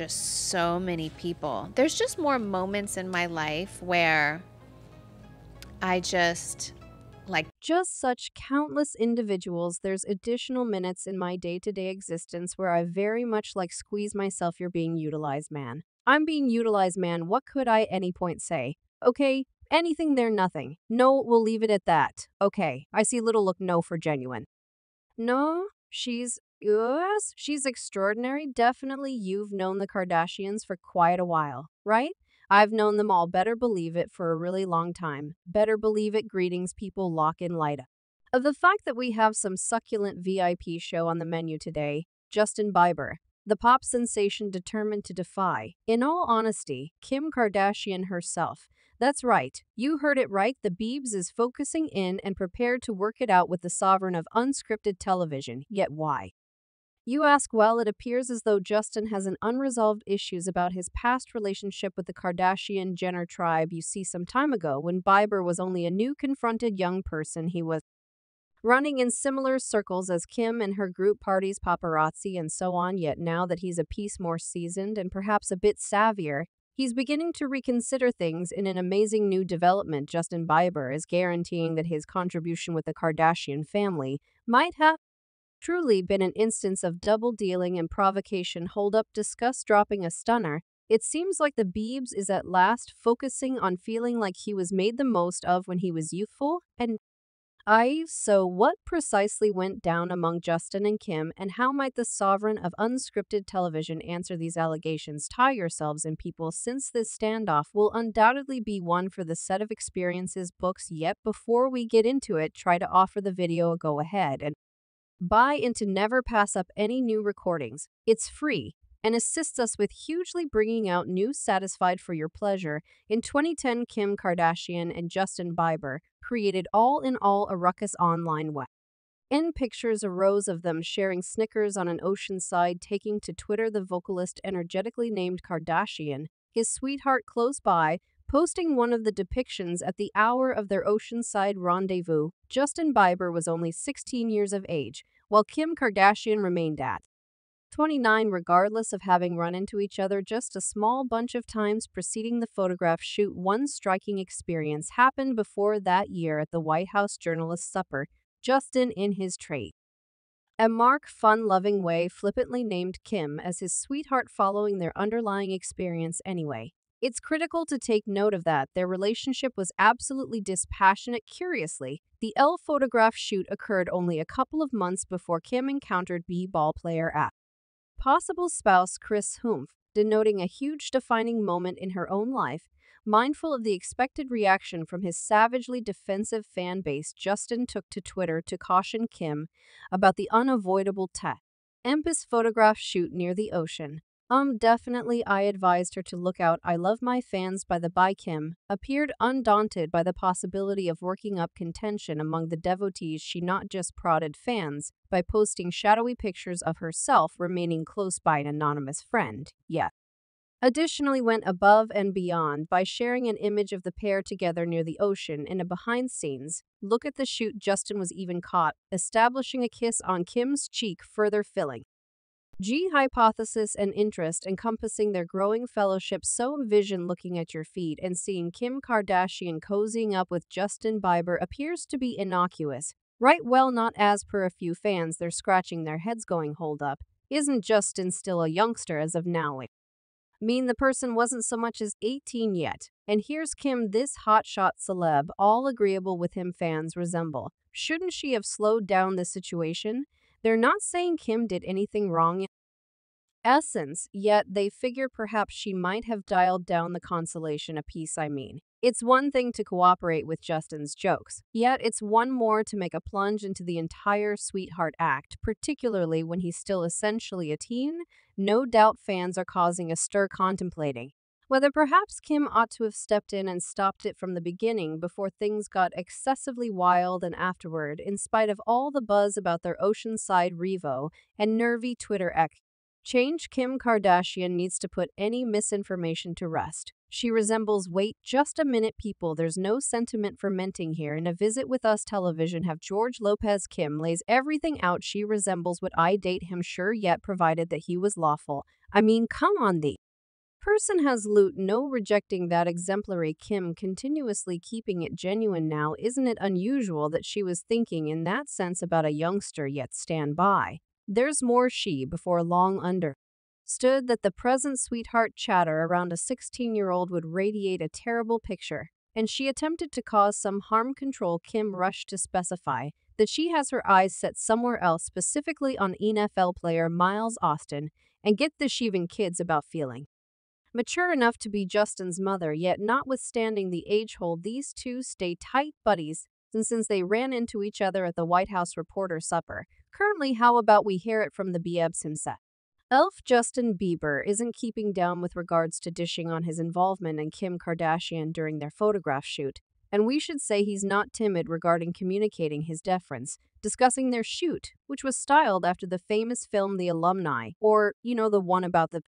just so many people. There's just more moments in my life where I just like just such countless individuals, there's additional minutes in my day to day existence where I very much like squeeze myself, you're being utilized, man. I'm being utilized, man. What could I any point say? Okay, anything there, nothing. No, we'll leave it at that. Okay, I see little look no for genuine. No, she's yes, she's extraordinary. Definitely you've known the Kardashians for quite a while, right? I've known them all, better believe it, for a really long time. Better believe it, greetings, people, lock in light Of uh, the fact that we have some succulent VIP show on the menu today, Justin Bieber, the pop sensation determined to defy, in all honesty, Kim Kardashian herself. That's right, you heard it right, the Biebs is focusing in and prepared to work it out with the sovereign of unscripted television, yet why? You ask, well, it appears as though Justin has an unresolved issues about his past relationship with the Kardashian Jenner tribe you see some time ago when Bieber was only a new confronted young person he was running in similar circles as Kim and her group parties paparazzi and so on yet now that he's a piece more seasoned and perhaps a bit savvier He's beginning to reconsider things in an amazing new development. Justin Bieber is guaranteeing that his contribution with the Kardashian family might have truly been an instance of double dealing and provocation hold up discuss dropping a stunner, it seems like the Biebs is at last focusing on feeling like he was made the most of when he was youthful and I so what precisely went down among Justin and Kim and how might the sovereign of unscripted television answer these allegations? Tie yourselves in people since this standoff will undoubtedly be one for the set of experiences books yet before we get into it try to offer the video a go ahead and Buy into Never Pass Up any new recordings. It's free and assists us with hugely bringing out new Satisfied for Your Pleasure. In 2010, Kim Kardashian and Justin Bieber created all in all a ruckus online web. In pictures arose of them sharing Snickers on an ocean side, taking to Twitter the vocalist energetically named Kardashian, his sweetheart close by, Posting one of the depictions at the hour of their oceanside rendezvous, Justin Bieber was only 16 years of age, while Kim Kardashian remained at 29 regardless of having run into each other just a small bunch of times preceding the photograph shoot one striking experience happened before that year at the White House journalist supper Justin in his trait a Mark fun-loving way flippantly named Kim as his sweetheart following their underlying experience anyway it's critical to take note of that. Their relationship was absolutely dispassionate. Curiously, the L photograph shoot occurred only a couple of months before Kim encountered B ball player at possible spouse Kris Humph, denoting a huge defining moment in her own life. Mindful of the expected reaction from his savagely defensive fan base, Justin took to Twitter to caution Kim about the unavoidable tech. Empis photograph shoot near the ocean. Um, definitely, I advised her to look out I Love My Fans by the By Kim, appeared undaunted by the possibility of working up contention among the devotees. She not just prodded fans by posting shadowy pictures of herself remaining close by an anonymous friend, yet additionally went above and beyond by sharing an image of the pair together near the ocean in a behind scenes look at the shoot justin was even caught establishing a kiss on kim's cheek further filling G hypothesis and interest encompassing their growing fellowship so envision looking at your feet and seeing Kim Kardashian cozying up with Justin Bieber appears to be innocuous. Right well not as per a few fans they're scratching their heads going hold up. Isn't Justin still a youngster as of now? Mean the person wasn't so much as 18 yet. And here's Kim this hotshot celeb all agreeable with him fans resemble. Shouldn't she have slowed down the situation? They're not saying Kim did anything wrong essence, yet they figure perhaps she might have dialed down the consolation a piece I mean. It's one thing to cooperate with Justin's jokes, yet it's one more to make a plunge into the entire sweetheart act, particularly when he's still essentially a teen. No doubt fans are causing a stir contemplating whether perhaps Kim ought to have stepped in and stopped it from the beginning before things got excessively wild and afterward, in spite of all the buzz about their oceanside revo and nervy Twitter. Change Kim Kardashian needs to put any misinformation to rest. She resembles wait just a minute people there's no sentiment fermenting here in a visit with us television have George Lopez Kim lays everything out she resembles what I date him sure yet provided that he was lawful I mean, come on, the person has loot, no rejecting that exemplary Kim, continuously keeping it genuine now. Isn't it unusual that she was thinking in that sense about a youngster yet stand by? There's more she before long under stood that the present sweetheart chatter around a 16 year old would radiate a terrible picture, and she attempted to cause some harm control. Kim rushed to specify that she has her eyes set somewhere else, specifically on NFL player Miles Austin, and get the Sheevan kids about feeling. Mature enough to be Justin's mother, yet notwithstanding the age hold, these two stay tight buddies and since they ran into each other at the White House reporter supper. Currently, how about we hear it from the Biebs himself? Elf Justin Bieber isn't keeping down with regards to dishing on his involvement in Kim Kardashian during their photograph shoot, and we should say he's not timid regarding communicating his deference, discussing their shoot, which was styled after the famous film The Alumni, or, you know, the one about the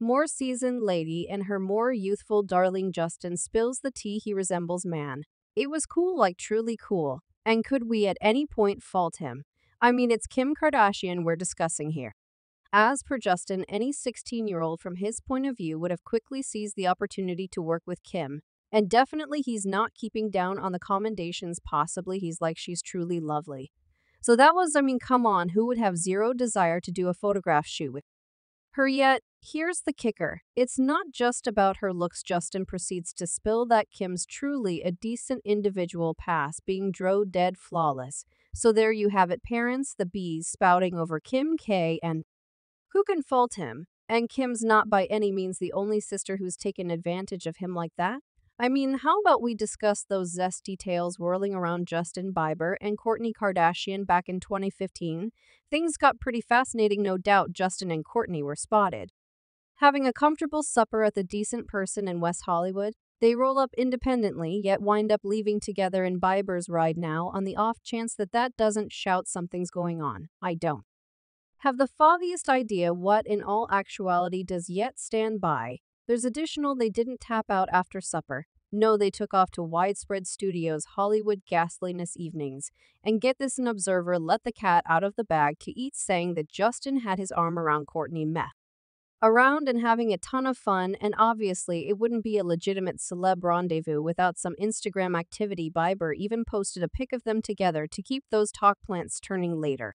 more seasoned lady and her more youthful darling Justin spills the tea he resembles man. It was cool like truly cool, and could we at any point fault him? I mean, it's Kim Kardashian we're discussing here. As per Justin, any 16 year old from his point of view would have quickly seized the opportunity to work with Kim. And definitely he's not keeping down on the commendations, possibly he's like she's truly lovely. So that was, I mean, come on, who would have zero desire to do a photograph shoot with her yet? Here's the kicker. It's not just about her looks. Justin proceeds to spill that Kim's truly a decent individual past, being dro dead flawless. So there you have it, parents, the bees spouting over Kim K and who can fault him? And Kim's not by any means the only sister who's taken advantage of him like that. I mean, how about we discuss those zesty tales whirling around Justin Bieber and Kourtney Kardashian back in 2015? Things got pretty fascinating, no doubt Justin and Kourtney were spotted. Having a comfortable supper at the Decent Person in West Hollywood, they roll up independently, yet wind up leaving together in Bieber's ride now on the off chance that that doesn't shout something's going on. I don't have the foggiest idea what in all actuality does yet stand by. There's additional they didn't tap out after supper. No, they took off to Widespread Studios' Hollywood Ghastliness Evenings. And get this an observer let the cat out of the bag to eat saying that Justin had his arm around Kourtney Meth. Around and having a ton of fun, and obviously it wouldn't be a legitimate celeb rendezvous without some Instagram activity. Bieber even posted a pic of them together to keep those talk plants turning later.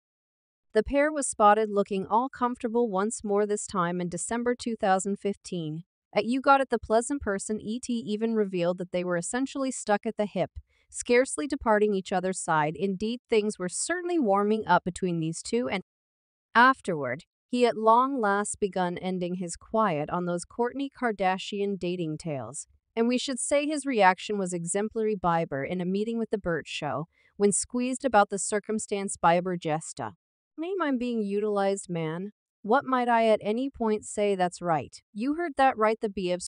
The pair was spotted looking all comfortable once more this time in December 2015. At You Got It The Pleasant Person, ET even revealed that they were essentially stuck at the hip, scarcely departing each other's side. Indeed, things were certainly warming up between these two, and afterward, he at long last begun ending his quiet on those Kourtney Kardashian dating tales. And we should say his reaction was exemplary Bieber in a meeting with The Burt Show, when squeezed about the circumstance Bieber gesta. Name I'm being utilized, man. What might I at any point say that's right? You heard that right, the Biebs